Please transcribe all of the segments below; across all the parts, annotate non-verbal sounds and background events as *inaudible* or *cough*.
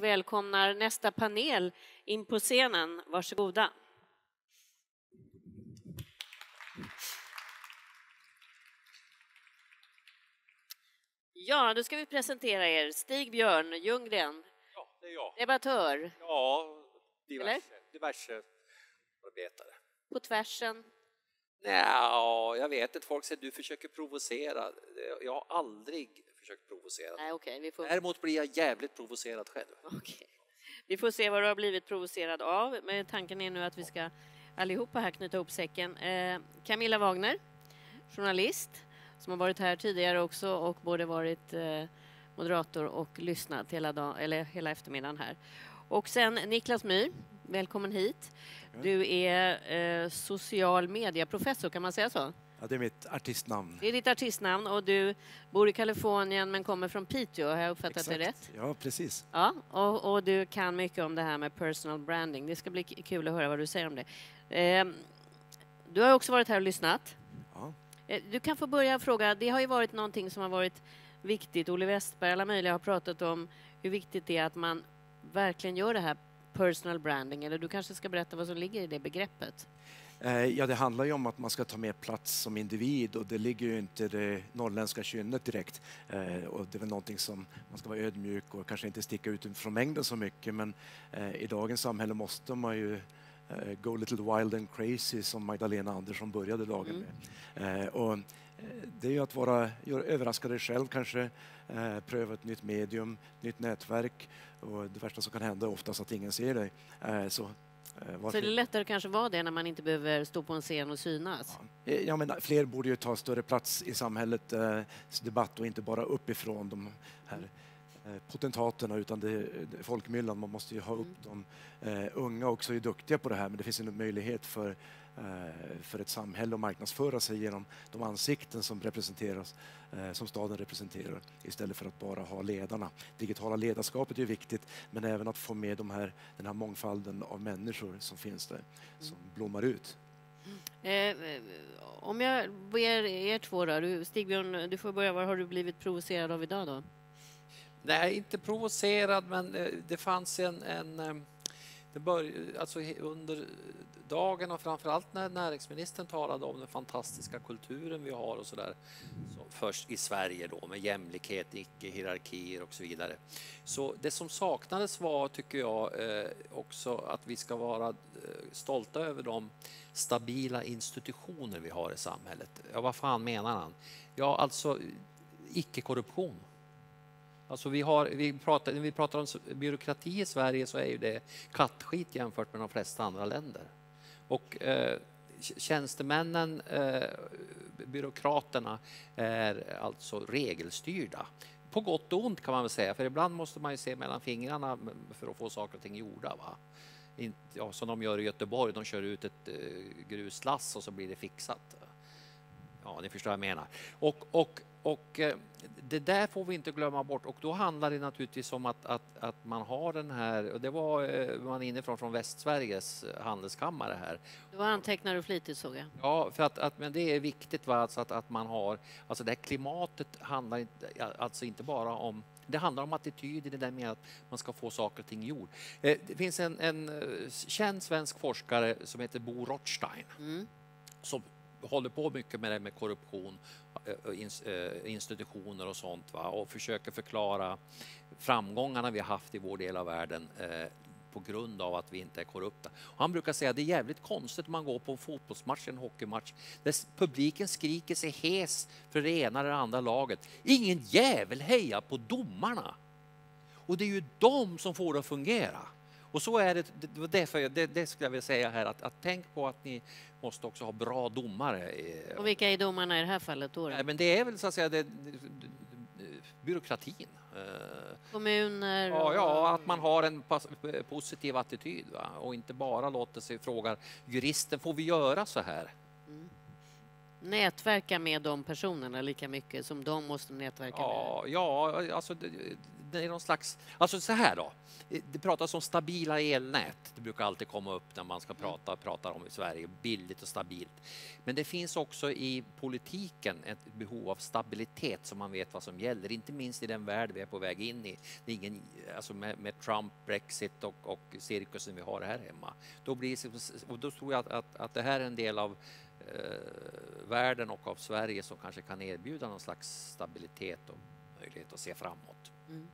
välkomnar nästa panel in på scenen. Varsågoda. Ja, då ska vi presentera er. Stig Björn Ljunggren, Ja, det är jag. debattör Ja, diverse, Eller? diverse arbetare. på tvärsen. Nja, jag vet inte. Folk säger att du försöker provocera. Jag har aldrig försökt provocera. Nej, okej, vi får... Däremot blir jag jävligt provocerad själv. Okej. Vi får se vad du har blivit provocerad av. Men tanken är nu att vi ska allihopa här knyta ihop säcken. Eh, Camilla Wagner, journalist som har varit här tidigare också och både varit eh, moderator och lyssnat hela, dag, eller hela eftermiddagen här. Och sen Niklas Myhr, välkommen hit. Du är eh, social medieprofessor, kan man säga så? Ja, det är mitt artistnamn. Det är ditt artistnamn och du bor i Kalifornien men kommer från Piteå, har jag uppfattat det rätt? Ja, precis. Ja, och, och du kan mycket om det här med personal branding. Det ska bli kul att höra vad du säger om det. Ehm, du har också varit här och lyssnat. Ja. Eh, Du kan få börja fråga, det har ju varit någonting som har varit viktigt. Olle Westberg, alla möjliga har pratat om hur viktigt det är att man verkligen gör det här personal branding. Eller du kanske ska berätta vad som ligger i det begreppet. Eh, Ja, det handlar ju om att man ska ta mer plats som individ och det ligger ju inte det norrländska kynnet direkt. Eh, Och det är väl någonting som man ska vara ödmjuk och kanske inte sticka ut från mängden så mycket men eh, i dagens samhälle måste man ju go a little wild and crazy som Magdalena Andersson började dagen med. Eh, Och det är ju att vara, överraska dig själv kanske, pröva ett nytt medium, nytt nätverk och det värsta som kan hända är oftast att ingen ser dig. Så eh, Så varför- det är lättare kanske vara det när man inte behöver stå på en scen och synas. Eh, Ja, men fler borde ju ta större plats i samhället eh, debatt och inte bara uppifrån de här eh, potentaterna utan det, det, folkmyllan. Man måste ju ha upp Mm. de eh, unga också är duktiga på det här men det finns en möjlighet för, eh, för ett samhälle att marknadsföra sig genom de ansikten som representeras, eh, som staden representerar istället för att bara ha ledarna. Digitala ledarskapet är viktigt men även att få med de här, den här mångfalden av människor som finns där, som blommar ut. Eh, eh, om jag ber er två då, du, Stigbjörn, du får börja. Vad har du blivit provocerad av idag då? Nej, inte provocerad, men eh, det fanns en... en eh, det bör, alltså under dagen och framförallt när näringsministern talade om den fantastiska kulturen vi har och så där. Så först i Sverige då med jämlikhet, icke-hierarkier och så vidare. Så det som saknades var, tycker jag, eh, också att vi ska vara eh, stolta över de stabila institutioner vi har i samhället. Ja, vad fan menar han? Ja, alltså icke-korruption. Alltså vi har, vi pratar, när vi pratar om byråkrati i Sverige så är ju det kattskit jämfört med de flesta andra länder. Och eh, tjänstemännen, eh, byråkraterna, är alltså regelstyrda. På gott och ont kan man väl säga, för ibland måste man ju se mellan fingrarna för att få saker och ting gjorda. Va? Inte, ja, som de gör i Göteborg, de kör ut ett eh, gruslass och så blir det fixat. Ja, ni förstår vad jag menar. Och, och, och eh, det där får vi inte glömma bort och då handlar det naturligtvis om att, att, att man har den här, och det var eh, man inifrån från Västsveriges eh, handelskammare här. Då antecknar du flitigt såg jag. Ja, för att, att men det är viktigt va, alltså att, att man har, alltså det här klimatet handlar inte, alltså inte bara om det handlar om attityd i det där med att man ska få saker och ting gjort. Eh, Det finns en, en känd svensk forskare som heter Bo Rothstein Mm. som håller på mycket med det med korruption, eh, eh, institutioner och sånt va? och försöker förklara framgångarna vi har haft i vår del av världen eh, på grund av att vi inte är korrupta. Och han brukar säga att det är jävligt konstigt om man går på en fotbollsmatch, en hockeymatch, där publiken skriker sig hes för det ena eller andra laget. Ingen jävel hejar på domarna! Och det är ju de som får det att fungera. Och så är det, det, därför det, det skulle jag vilja säga här, att, att tänk på att ni måste också ha bra domare. Och vilka är domarna i det här fallet då? Nej, men det är väl så att säga det, byråkratin. Eh, Kommuner? Ja, och- ja, att man har en positiv attityd va? och inte bara låter sig fråga juristen, får vi göra så här? Nätverka med de personerna lika mycket som de måste nätverka med. Ja, ja alltså det, det är någon slags, alltså så här då. Det pratas om stabila elnät. Det brukar alltid komma upp när man ska Mm. prata, prata om i Sverige, billigt och stabilt. Men det finns också i politiken ett behov av stabilitet så man vet vad som gäller, inte minst i den värld vi är på väg in i. Det är ingen, alltså med, med Trump, Brexit och, och cirkusen vi har här hemma. Då, blir, och då tror jag att, att, att det här är en del av eh, världen och av Sverige som kanske kan erbjuda någon slags stabilitet och möjlighet att se framåt. Mm.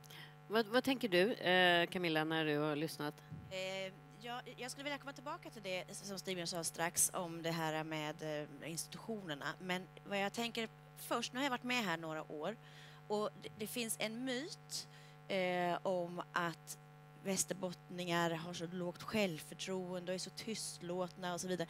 Vad, vad tänker du, eh, Camilla, när du har lyssnat? Eh, jag, jag skulle vilja komma tillbaka till det som Steven sa strax om det här med eh, institutionerna. Men vad jag tänker först, nu har jag varit med här några år och det, det finns en myt eh, om att västerbottningar har så lågt självförtroende och är så tystlåtna och så vidare.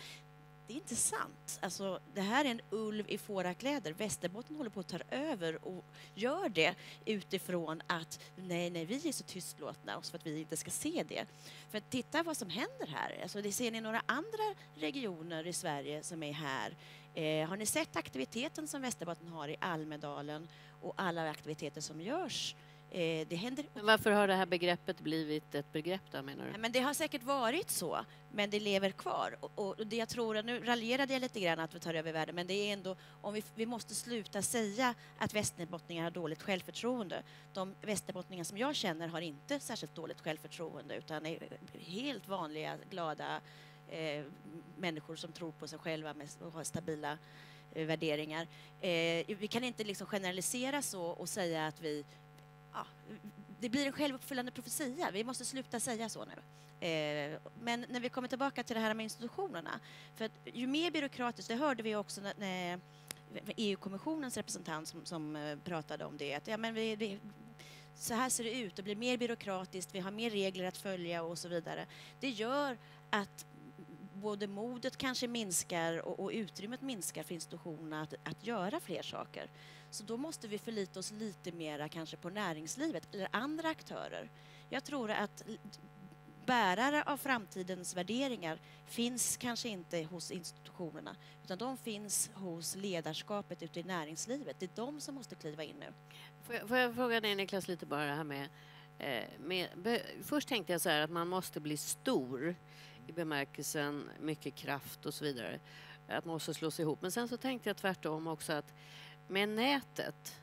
Det är inte sant. Alltså, det här är en ulv i fårakläder. Västerbotten håller på att ta över och gör det utifrån att nej, nej, vi är så tystlåtna och så för att vi inte ska se det. För att titta vad som händer här. Alltså, det ser ni några andra regioner i Sverige som är här? Eh, har ni sett aktiviteten som Västerbotten har i Almedalen och alla aktiviteter som görs? Eh, det händer Men varför har det här begreppet blivit ett begrepp då, menar du? Nej, men det har säkert varit så, men det lever kvar. Och, och det jag tror, nu raljerade jag lite grann att vi tar över världen, men det är ändå, om vi, vi måste sluta säga att västerbottningar har dåligt självförtroende. De västerbottningar som jag känner har inte särskilt dåligt självförtroende, utan är helt vanliga, glada eh, människor som tror på sig själva och har stabila eh, värderingar. Eh, vi kan inte liksom generalisera så och säga att vi ja, det blir en självuppfyllande profetia. Vi måste sluta säga så nu. Eh, men när vi kommer tillbaka till det här med institutionerna. För att ju mer byråkratiskt, det hörde vi också när, när EU-kommissionens representant som, som eh, pratade om det, att ja, men vi, vi, så här ser det ut, det blir mer byråkratiskt, vi har mer regler att följa och så vidare. Det gör att både modet kanske minskar och, och utrymmet minskar för institutionerna att, att göra fler saker. Så då måste vi förlita oss lite mera kanske på näringslivet eller andra aktörer. Jag tror att bärare av framtidens värderingar finns kanske inte hos institutionerna utan de finns hos ledarskapet ute i näringslivet. Det är de som måste kliva in nu. Får jag, får jag fråga dig Niklas lite bara det här med, eh, med, med Först tänkte jag så här att man måste bli stor i bemärkelsen mycket kraft och så vidare. Att man måste slås ihop. Men sen så tänkte jag tvärtom också att med nätet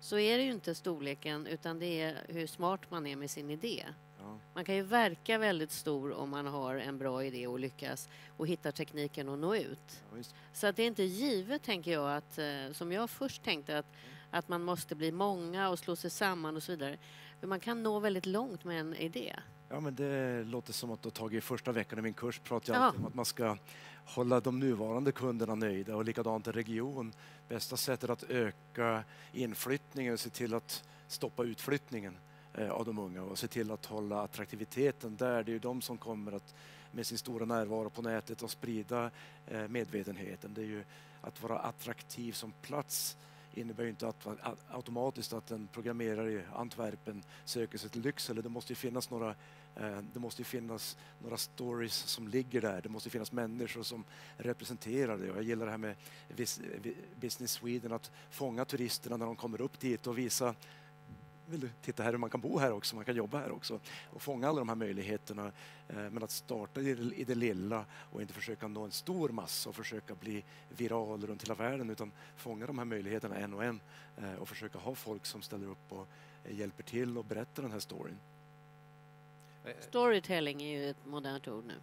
så är det ju inte storleken utan det är hur smart man är med sin idé. Ja. Man kan ju verka väldigt stor om man har en bra idé och lyckas och hittar tekniken att nå ut. Ja. Så att det är inte givet, tänker jag, att, eh, som jag först tänkte, att, att man måste bli många och slå sig samman och så vidare. Men man kan nå väldigt långt med en idé. Ja, men det låter som att du har tagit första veckan i min kurs pratar jag Ja. alltid om att man ska hålla de nuvarande kunderna nöjda och likadant i region. Bästa sättet att öka inflyttningen och se till att stoppa utflyttningen eh, av de unga och se till att hålla attraktiviteten där. Det är ju de som kommer att med sin stora närvaro på nätet och sprida eh, medvetenheten. Det är ju att vara attraktiv som plats innebär ju inte att, att, automatiskt att en programmerare i Antwerpen söker sig till Lycksele. Det måste ju finnas några eh, det måste ju finnas några stories som ligger där. Det måste finnas människor som representerar det. Och jag gillar det här med Business Sweden, att fånga turisterna när de kommer upp dit och visa vill du titta här hur man kan bo här också, man kan jobba här också och fånga alla de här möjligheterna. Eh, Men att starta i det- lilla och inte försöka nå en stor massa och försöka bli viral runt hela världen utan fånga de här möjligheterna en och en eh, och försöka ha folk som ställer upp och eh, hjälper till och berättar den här storyn. Storytelling är ju ett modernt ord nu.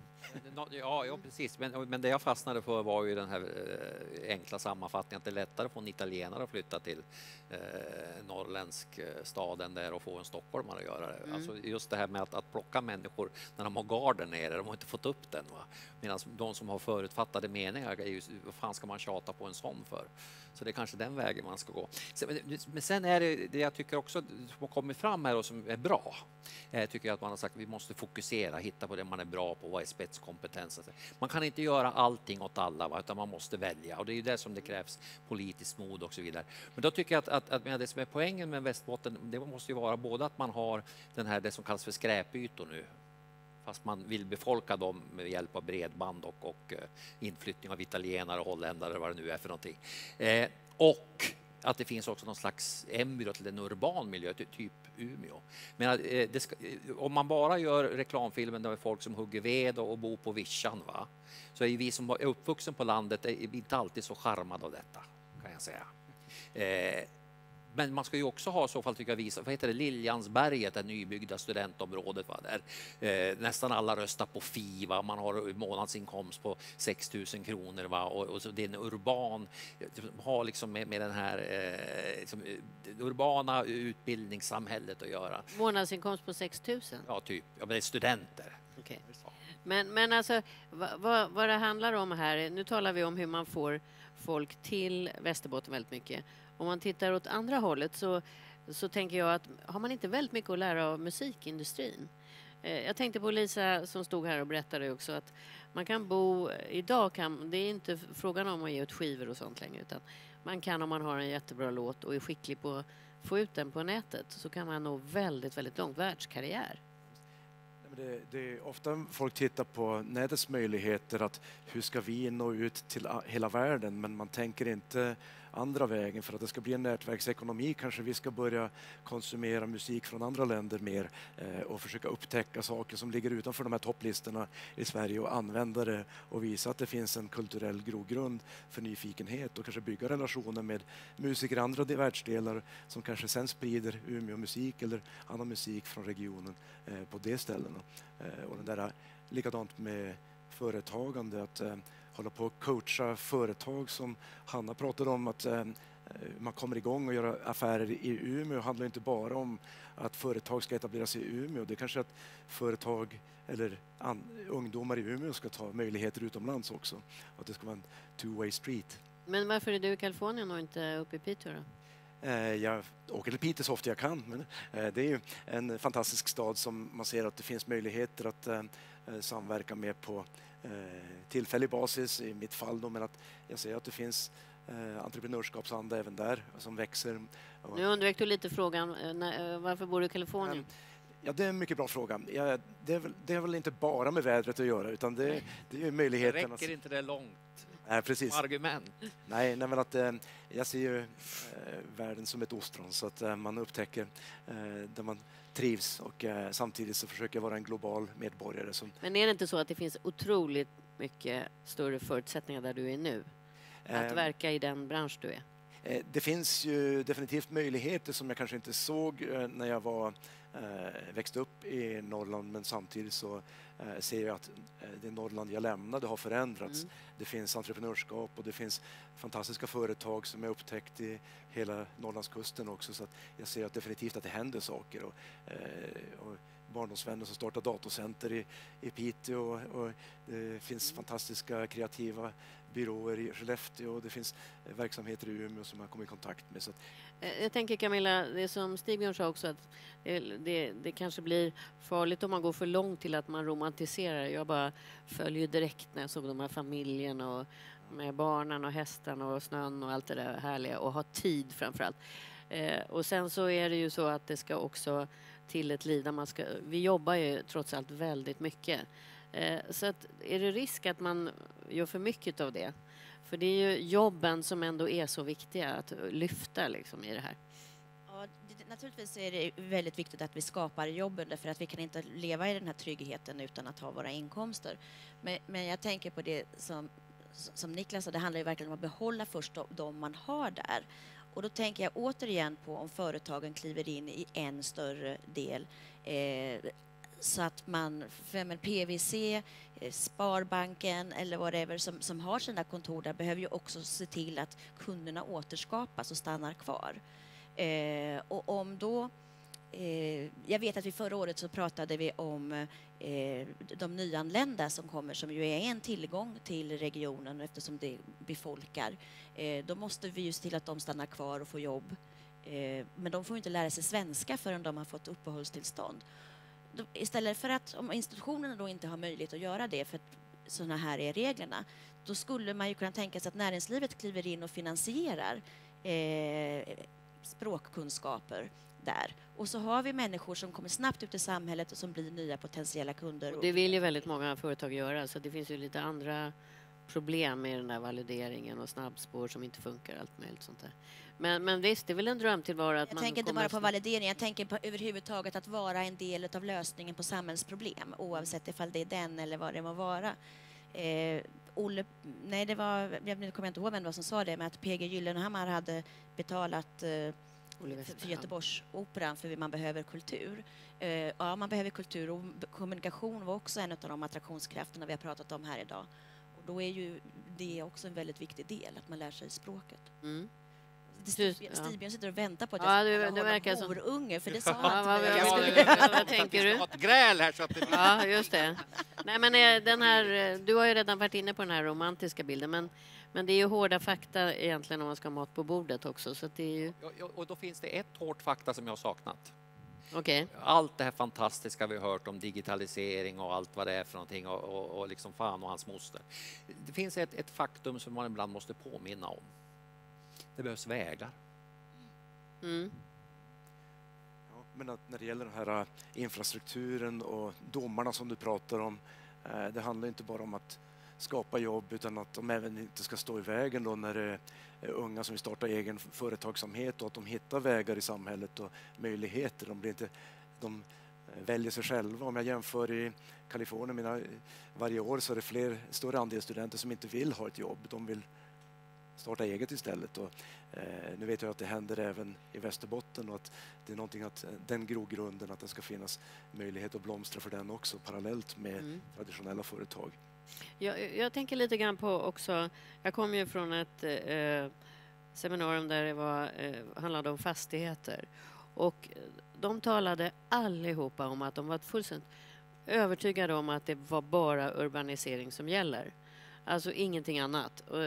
Ja, ja precis. Men, men det jag fastnade för var ju den här eh, enkla sammanfattningen att det är lättare att få en italienare att flytta till eh, norrländsk eh, staden där och få en stockholmare att göra det. Mm. Alltså just det här med att, att plocka människor när de har garden nere, de har inte fått upp den. Medan de som har förutfattade meningar, är ju, vad fan ska man tjata på en sån för? Så det är kanske den vägen man ska gå. Men, sen är det det jag tycker också som har kommit fram här och som är bra, eh, tycker jag att man har sagt att vi måste fokusera, hitta på det man är bra på, vad är spetskompetens? Alltså, Man kan inte göra allting åt alla, va, utan man måste välja och det är ju det som det krävs politiskt mod och så vidare. Men då tycker jag att, att, att det som är poängen med Västerbotten, det måste ju vara både att man har den här, det som kallas för skräpytor nu, fast man vill befolka dem med hjälp av bredband och, och eh, inflyttning av italienare och holländare, vad det nu är för någonting. Eh, och att det finns också någon slags embryo till en urban miljö, typ Umeå. Men eh, det ska, eh, om man bara gör reklamfilmen där folk som hugger ved och, bor på vischan, va? så är vi som är uppvuxna på landet är inte alltid så charmade av detta, kan jag säga. Eh, men man ska ju också ha så fall tycker jag visa, vad heter det, Liljansberget, det nybyggda studentområdet. Va? Där, eh, nästan alla röstar på Fi, va? man har månadsinkomst på 6 000 kronor. Va? Och, och så det är en urban, har liksom med, med den här eh, liksom, eh, urbana utbildningssamhället att göra. Månadsinkomst på 6 000? Ja, typ, ja, men det är studenter. Okej. Men, men alltså, vad, vad, vad det handlar om här, nu talar vi om hur man får folk till Västerbotten väldigt mycket. Om man tittar åt andra hållet så, så tänker jag att har man inte väldigt mycket att lära av musikindustrin? Eh, jag tänkte på Lisa som stod här och berättade också att man kan bo, idag kan, det är inte frågan om att ge ut skivor och sånt längre utan man kan om man har en jättebra låt och är skicklig på att få ut den på nätet så kan man nå väldigt, väldigt långt, världskarriär. Det, det är ofta folk tittar på nätets möjligheter att hur ska vi nå ut till hela världen men man tänker inte andra vägen för att det ska bli en nätverksekonomi kanske vi ska börja konsumera musik från andra länder mer eh, och försöka upptäcka saker som ligger utanför de här topplistorna i Sverige och använda det och visa att det finns en kulturell grogrund för nyfikenhet och kanske bygga relationer med musiker i andra världsdelar som kanske sen sprider Umeå-musik eller annan musik från regionen eh, på de ställena. Eh, och den där, likadant med företagande, att eh, hålla på och coacha företag som Hanna pratade om, att eh, man kommer igång och gör affärer i Umeå. Det handlar inte bara om att företag ska etablera sig i Umeå. Det är kanske att företag eller ungdomar i Umeå ska ta möjligheter utomlands också. Att det ska vara en two-way street. Men varför är du i Kalifornien och inte uppe i Piteå då? Eh, Jag åker till Piteå så ofta jag kan, men eh, det är ju en fantastisk stad som man ser att det finns möjligheter att eh, samverka med på tillfällig basis, i mitt fall då, men att jag ser att det finns entreprenörskapsanda även där som växer. Nu undvek du lite frågan, varför bor du i Kalifornien? Ja, det är en mycket bra fråga. Ja, det, är väl, det är väl inte bara med vädret att göra, utan det, det är möjligheten att... räcker inte det långt Nej, precis. argument. Nej, nej men att eh, jag ser ju eh, världen som ett ostron så att eh, man upptäcker eh, där man trivs och eh, samtidigt så försöker jag vara en global medborgare som Men är det inte så att det finns otroligt mycket större förutsättningar där du är nu? Att eh, verka i den bransch du är? Eh, Det finns ju definitivt möjligheter som jag kanske inte såg eh, när jag var, eh, växte upp i Norrland men samtidigt så ser jag att det Norrland jag lämnade har förändrats. Mm. Det finns entreprenörskap och det finns fantastiska företag som jag upptäckt i hela Norrlandskusten också så att jag ser att definitivt att det händer saker. Och, och barndomsvänner som startar datacenter i, i Piteå och, och det finns fantastiska kreativa byråer i Skellefteå och det finns eh, verksamheter i Umeå som man kommer i kontakt med. Så att, eh, Jag tänker Camilla, det som Stigbjörn sa också att det, det, det kanske blir farligt om man går för långt till att man romantiserar. Jag bara följer direkt när jag såg de här familjerna och med barnen och hästarna och snön och allt det där härliga och ha tid framför allt. Eh, och sen så är det ju så att det ska också till ett liv där man ska, vi jobbar ju trots allt väldigt mycket. Eh, så att är det risk att man gör för mycket av det? För det är ju jobben som ändå är så viktiga att lyfta liksom i det här. Ja, det, naturligtvis är det väldigt viktigt att vi skapar jobben därför att vi kan inte leva i den här tryggheten utan att ha våra inkomster. Men, men jag tänker på det som, som Niklas sa, det handlar ju verkligen om att behålla först de, de man har där. Och då tänker jag återigen på om företagen kliver in i en större del eh, så att man, för men PVC, Sparbanken eller whatever som, som har sina kontor där behöver ju också se till att kunderna återskapas och stannar kvar. Eh, och om då... Eh, jag vet att vi förra året så pratade vi om eh, de nyanlända som kommer som ju är en tillgång till regionen eftersom det befolkar. Eh, då måste vi ju se till att de stannar kvar och får jobb. Eh, men de får inte lära sig svenska förrän de har fått uppehållstillstånd. Istället för att, om institutionerna då inte har möjlighet att göra det för att sådana här är reglerna, då skulle man ju kunna tänka sig att näringslivet kliver in och finansierar eh, språkkunskaper där. Och så har vi människor som kommer snabbt ut i samhället och som blir nya potentiella kunder. Och det vill ju väldigt många företag göra så det finns ju lite andra problem med den där valideringen och snabbspår som inte funkar allt möjligt sånt där. Men, men visst, det är väl en drömtillvaro att Jag man tänker inte bara på validering, jag tänker på överhuvudtaget att vara en del av lösningen på samhällsproblem oavsett ifall det är den eller vad det må vara. Eh, Olle, nej det var, jag kommer jag inte ihåg vem det var som sa det, men att PG Gyllenhammar hade betalat eh, för. Göteborgsoperan för man behöver kultur. Eh, ja, man behöver kultur och kommunikation var också en av de attraktionskrafterna vi har pratat om här idag. Och då är ju det också en väldigt viktig del, att man lär sig språket. Mm. Stig- ja. Stigbjörn sitter och väntar på att Ja, jag det- ska det hålla verkar som- horunge, för det sa Ja, han vad- till mig. vad- Jag vad- skulle- vad tänker du? Ha ett gräl här så att det Ja, just det. Nej, men eh, den här, eh, du har ju redan varit inne på den här romantiska bilden, men, men det är ju hårda fakta egentligen om man ska ha mat på bordet också. Så att det är ju... Ja, ja, Och då finns det ett hårt fakta som jag har saknat. Okej. Allt det här fantastiska vi har hört om digitalisering och allt vad det är för någonting och, och, och liksom fan och hans moster. Det finns ett, ett faktum som man ibland måste påminna om. Det behövs vägar. Mm. Ja, men när det gäller den här äh, infrastrukturen och domarna som du pratar om, eh, det handlar inte bara om att skapa jobb utan att de även inte ska stå i vägen då när det är unga som vill starta egen företagsamhet och att de hittar vägar i samhället och möjligheter. De, blir inte, de eh, väljer sig själva. Om jag jämför i Kalifornien, mina, varje år så är det fler, större andel studenter som inte vill ha ett jobb. De vill starta eget istället. Och, eh, nu vet jag att det händer även i Västerbotten och att det är någonting att eh, den grogrunden, att det ska finnas möjlighet att blomstra för den också parallellt med Mm. traditionella företag. Jag, jag tänker lite grann på också, jag kom ju från ett eh, seminarium där det var, eh, handlade om fastigheter. Och de talade allihopa om att de var fullständigt övertygade om att det var bara urbanisering som gäller. Alltså ingenting annat. Och,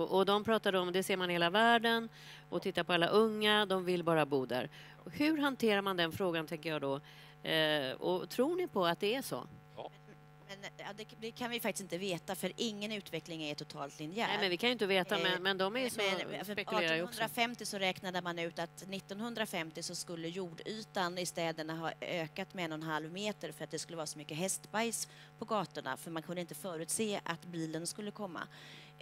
och, och de pratade om, det ser man i hela världen, och titta på alla unga, de vill bara bo där. Och hur hanterar man den frågan, tänker jag då? Eh, och tror ni på att det är så? Men ja, det, det kan vi faktiskt inte veta, för ingen utveckling är totalt linjär. Nej, men vi kan ju inte veta, Eh, men, men de är ju så, Men spekulerar ju också. 1850 så räknade man ut att 1950 så skulle jordytan i städerna ha ökat med en och en halv meter för att det skulle vara så mycket hästbajs på gatorna för man kunde inte förutse att bilen skulle komma.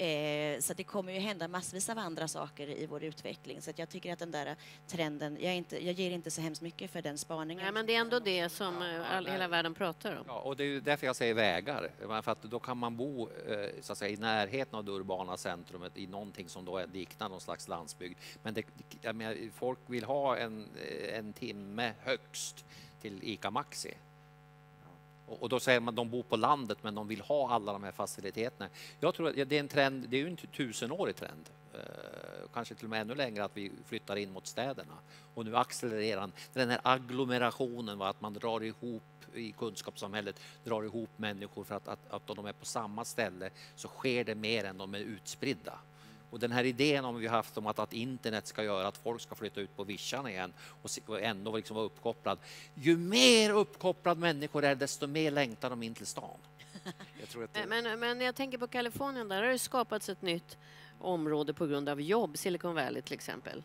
Eh, så att det kommer ju hända massvis av andra saker i vår utveckling. Så att jag tycker att den där trenden, jag, är inte, jag ger inte så hemskt mycket för den spaningen. Nej, men det är ändå det som eh, all, hela världen pratar om. Ja, och det är därför jag säger vägar. För att då kan man bo eh, så att säga, i närheten av det urbana centrumet i någonting som då är- liknar någon slags landsbygd. Men det, jag menar, folk vill ha en, eh, en timme högst till ICA Maxi. Och, då säger man att de bor på landet men de vill ha alla de här faciliteterna. Jag tror att det är en trend, det är ju en tusenårig trend. Eh, kanske till och med ännu längre att vi flyttar in mot städerna. Och nu accelererar den, den här agglomerationen, va, att man drar ihop i kunskapssamhället, drar ihop människor för att, att, att de är på samma ställe så sker det mer än de är utspridda. Och den här idén om vi har haft om att, att internet ska göra att folk ska flytta ut på vischan igen och, ändå liksom vara uppkopplad. Ju mer uppkopplad människor är desto mer längtar de in till stan. *laughs* Jag det, Men, men, men jag tänker på Kalifornien, där har det skapats ett nytt område på grund av jobb, Silicon Valley till exempel.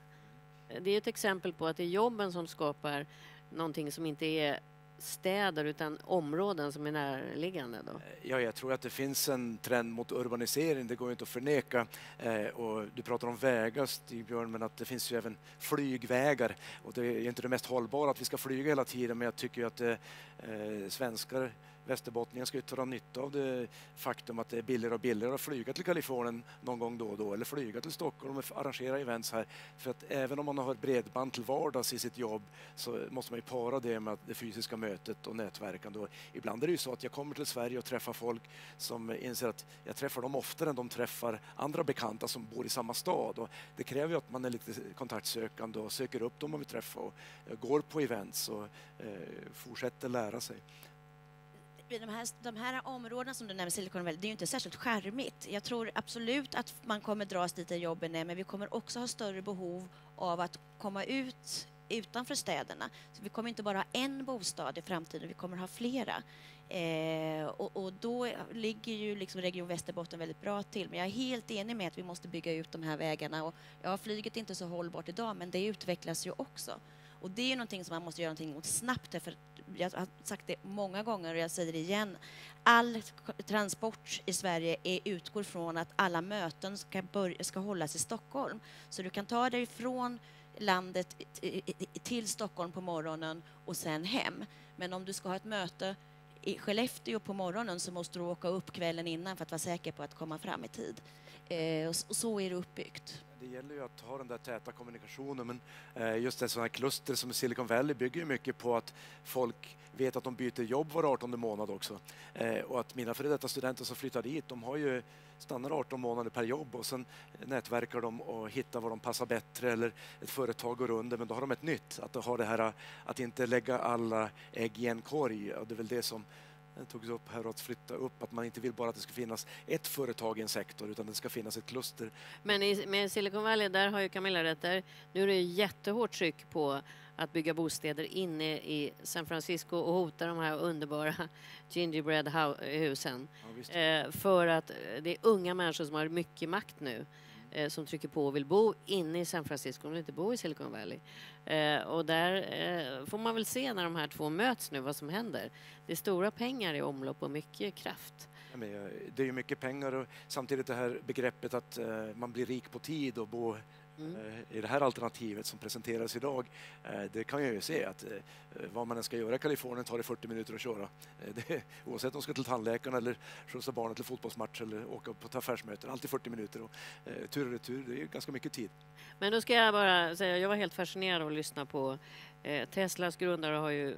Det är ett exempel på att det är jobben som skapar någonting som inte är städer utan områden som är närliggande. Då. Ja, jag tror att det finns en trend mot urbanisering, det går ju inte att förneka. Eh, och du pratar om vägar, Stig-Björn, men att det finns ju även flygvägar. Och det är inte det mest hållbara att vi ska flyga hela tiden, men jag tycker ju att eh, eh svenskar västerbottningar ska ju dra nytta av det faktum att det är billigare och billigare att flyga till Kalifornien någon gång då och då eller flyga till Stockholm och arrangera events här. För att även om man har bredband till vardags i sitt jobb så måste man ju para det med det fysiska mötet och nätverkande. Och ibland är det ju så att jag kommer till Sverige och träffar folk som inser att jag träffar dem oftare än de träffar andra bekanta som bor i samma stad. Och det kräver ju att man är lite kontaktsökande och söker upp dem man vill träffa och går på events och eh, fortsätter lära sig de här, de här områdena som du nämner, Silicon Valley, det är ju inte särskilt skärmigt. Jag tror absolut att man kommer dras dit där jobben är, men vi kommer också ha större behov av att komma ut utanför städerna. Så vi kommer inte bara ha en bostad i framtiden, vi kommer ha flera. Eh, och, och då ligger ju liksom Region Västerbotten väldigt bra till. Men jag är helt enig med att vi måste bygga ut de här vägarna. Och, ja, flyget är inte så hållbart idag, men det utvecklas ju också. Och det är någonting som man måste göra någonting åt snabbt. Därför jag har sagt det många gånger och jag säger det igen. All transport i Sverige är, utgår från att alla möten ska, börja, ska hållas i Stockholm. Så du kan ta dig från landet till Stockholm på morgonen och sen hem. Men om du ska ha ett möte i Skellefteå på morgonen så måste du åka upp kvällen innan för att vara säker på att komma fram i tid. Eh, och så är det uppbyggt. Det gäller ju att ha den där täta kommunikationen men eh, just det sådana här kluster som Silicon Valley bygger ju mycket på att folk vet att de byter jobb var 18 månad också. Eh, och att mina före detta studenter som flyttar dit, de har ju stannar 18 månader per jobb och sen nätverkar de och hittar vad de passar bättre eller ett företag går under men då har de ett nytt. Att ha det här att inte lägga alla ägg i en korg. Och det är väl det som togs upp här att flytta upp, att man inte vill bara att det ska finnas ett företag i en sektor utan det ska finnas ett kluster. Men i, med Silicon Valley, där har ju Camilla rätt där. Nu är det jättehårt tryck på att bygga bostäder inne i San Francisco och hota de här underbara gingerbread-husen. Ja, eh, för att det är unga människor som har mycket makt nu eh, som trycker på och vill bo inne i San Francisco, de vill inte bo i Silicon Valley. Eh, och där eh, får man väl se när de här två möts nu vad som händer. Det är stora pengar i omlopp och mycket kraft. Ja, eh, det är ju mycket pengar och samtidigt det här begreppet att eh, man blir rik på tid och bo Mm. Eh, i det här alternativet som presenteras idag, eh, det kan jag ju se att eh, vad man än ska göra i Kalifornien tar det 40 minuter att köra. Det, *laughs* oavsett om man ska till tandläkaren eller skjutsa barnet till fotbollsmatch eller åka på ett affärsmöte, alltid 40 minuter. Och, tur och retur, det är ganska mycket tid. Men då ska jag bara säga, jag var helt fascinerad av att lyssna på Teslas grundare har ju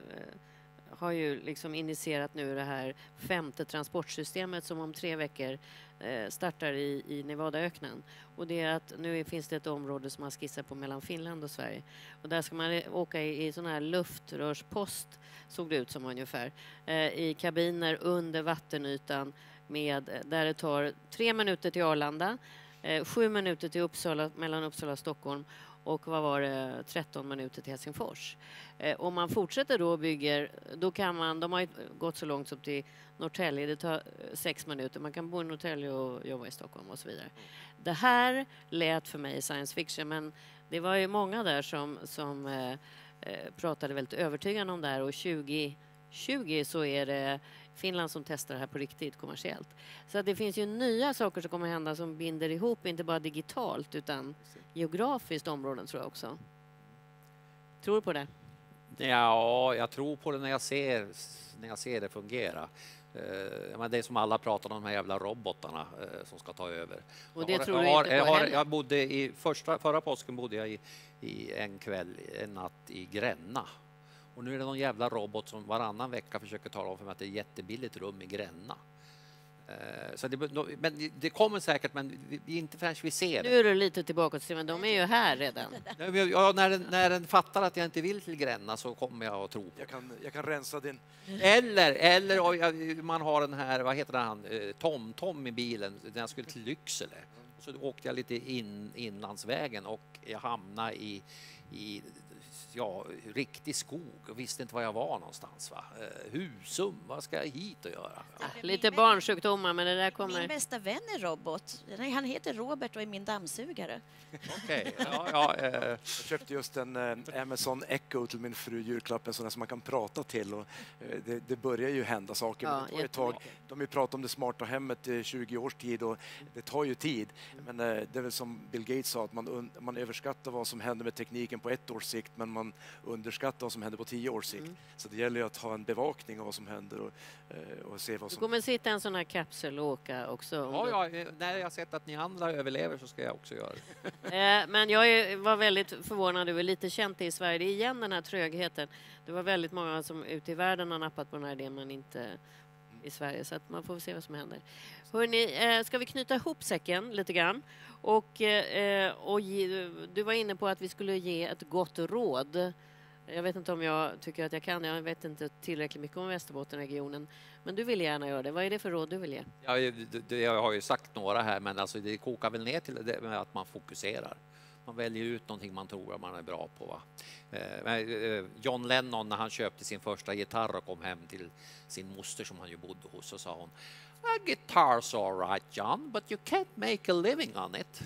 har ju liksom initierat nu det här femte transportsystemet som om tre veckor eh, startar i, i Nevadaöknen. Och det är att nu finns det ett område som man skissar på mellan Finland och Sverige. Och där ska man åka i, i sån här luftrörspost, såg det ut som ungefär, eh, i kabiner under vattenytan med, eh, där det tar tre minuter till Arlanda, sju minuter till Uppsala, mellan Uppsala och Stockholm och vad var det, 13 minuter till Helsingfors. Eh, om man fortsätter då och bygger, då kan man, de har gått så långt som till Norrtälje, det tar eh, sex minuter, man kan bo i Norrtälje och jobba i Stockholm och så vidare. Det här lät för mig science fiction, men det var ju många där som, som eh, eh pratade väldigt övertygande om det här och 2020 så är det Finland som testar det här på riktigt kommersiellt. Så det finns ju nya saker som kommer hända som binder ihop, inte bara digitalt utan geografiskt områden tror jag också. Tror du på det? Ja, jag tror på det när jag ser, när jag ser det fungera. Uh, men det är som alla pratar om, de här jävla robotarna uh, som ska ta över. Och det jag tror har, du inte på har, Jag bodde i första, förra påsken bodde jag i, i en kväll, en natt i Gränna och nu är det någon jävla robot som varannan vecka försöker tala om för mig att det är jättebilligt rum i Gränna. Eh, så det, men det kommer säkert, men inte förrän vi ser det. Nu är du lite tillbaka till men de är ju här redan. *laughs* Ja, när, den, när den fattar att jag inte vill till Gränna så kommer jag att tro jag kan, jag kan rensa din... Eller, eller man har den här, vad heter han, eh, Tom, Tom i bilen, när jag skulle till Lycksele. Så åkte jag lite in, inlandsvägen och jag hamnade i, i ja, riktig skog och visste inte var jag var någonstans. Va? Eh, Husum, vad ska jag hit och göra? Ja. Lite barnsjukdomar, men det där kommer... Min bästa vän är robot. Han heter Robert och är min dammsugare. Okej, okay. *laughs* ja, ja, eh. Jag köpte just en eh, Amazon Echo till min fru julklapp, en sån som man kan prata till. Och, eh, det, det, börjar ju hända saker. Ja, det ett tag. De har ju pratat om det smarta hemmet i 20 års tid och det tar ju tid. Men det är väl som Bill Gates sa, att man, man överskattar vad som händer med tekniken på ett års sikt, men man underskatta vad som händer på tio års sikt. Mm. Så det gäller ju att ha en bevakning av vad som händer och, eh, och se vad som... Du kommer sitta i en sån här kapsel och åka också? Ja, ja, eh, när jag sett att ni andra överlever så ska jag också göra det. *laughs* Eh, men jag var väldigt förvånad över, lite känt i Sverige, det är igen den här trögheten. Det var väldigt många som ute i världen har nappat på den här idén men inte i Sverige så att man får se vad som händer. Hörrni, ska vi knyta ihop säcken lite grann? Och, eh, och ge, du var inne på att vi skulle ge ett gott råd jag vet inte om jag tycker att jag kan. Jag vet inte tillräckligt mycket om Västerbottenregionen. Men du vill gärna göra det. Vad är det för råd du vill ge? Ja, jag har ju sagt några här, men alltså det kokar väl ner till det med att man fokuserar. Man väljer ut någonting man tror att man är bra på. Va? Eh, eh, John Lennon när han köpte sin första gitarr och kom hem till sin moster som han ju bodde hos så sa hon A guitar's all right John, but you can't make a living on it.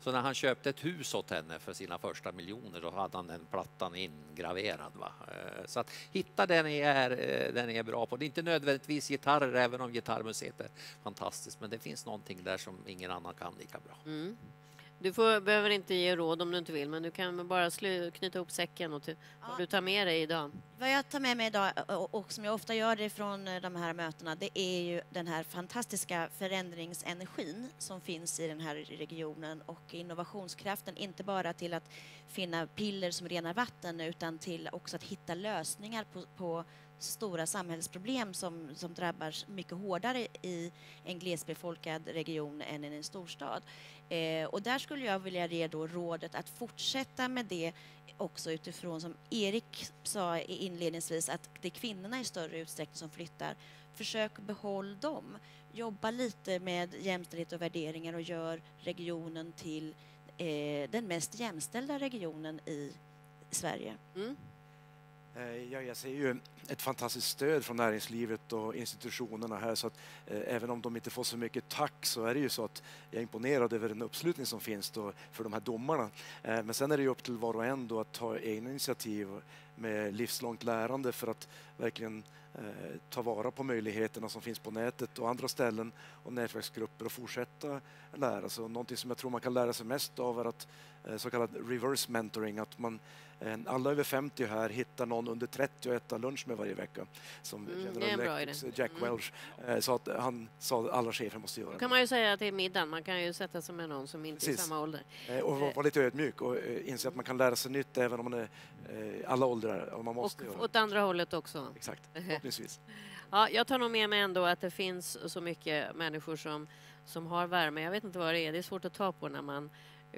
Så när han köpte ett hus åt henne för sina första miljoner då hade han den plattan ingraverad. Va? Eh, så att hitta det ni är, det ni är bra på. Det är inte nödvändigtvis gitarrer, även om Gitarrmuseet är fantastiskt, men det finns någonting där som ingen annan kan lika bra. Mm. Du får, behöver inte ge råd om du inte vill, men du kan bara slu, knyta ihop säcken och till, Ja. vad du tar med dig idag. Vad jag tar med mig idag och, och som jag ofta gör det från eh, de här mötena det är ju den här fantastiska förändringsenergin som finns i den här regionen och innovationskraften, inte bara till att finna piller som renar vatten utan till också att hitta lösningar på, på stora samhällsproblem som, som drabbar mycket hårdare i en glesbefolkad region än i en storstad. Eh, och där skulle jag vilja ge då rådet att fortsätta med det också utifrån som Erik sa inledningsvis att det är kvinnorna i större utsträckning som flyttar. Försök behåll dem. Jobba lite med jämställdhet och värderingar och gör regionen till eh, den mest jämställda regionen i Sverige. Mm. Eh, ja, jag ser ju ett fantastiskt stöd från näringslivet och institutionerna här så att eh, även om de inte får så mycket tack så är det ju så att jag är imponerad över den uppslutning som finns då för de här domarna. Eh, men sen är det ju upp till var och en då att ta egna initiativ med livslångt lärande för att verkligen eh, ta vara på möjligheterna som finns på nätet och andra ställen och nätverksgrupper och fortsätta lära sig. Och någonting som jag tror man kan lära sig mest av är att eh, så kallad reverse mentoring, att man eh, alla över 50 här hittar någon under 30 och äta lunch med varje vecka. Som Mm, General det är. Jack Mm. Welch eh, sa att han sa att alla chefer måste göra Då det. kan man ju säga till middagen, man kan ju sätta sig med någon som inte är i Precis. samma ålder. Eh, Och vara vara lite ödmjuk och eh, inse att man kan lära sig nytt även om man är eh, alla åldrar och man måste Och göra åt andra hållet också. Exakt, *laughs* förhoppningsvis. Ja, jag tar nog med mig ändå att det finns så mycket människor som, som har värme. Jag vet inte vad det är, det är svårt att ta på när man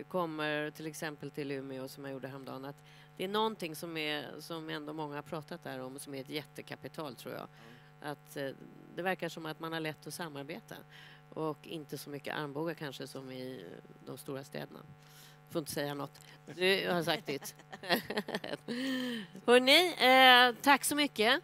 kommer till exempel till Umeå som jag gjorde häromdagen. Att det är någonting som, är, som ändå många har pratat där om som är ett jättekapital tror jag. Att eh, det verkar som att man har lätt att samarbeta och inte så mycket armbågar kanske som i de stora städerna. Får inte säga något. Du har sagt ditt. *laughs* Hörni, eh, tack så mycket.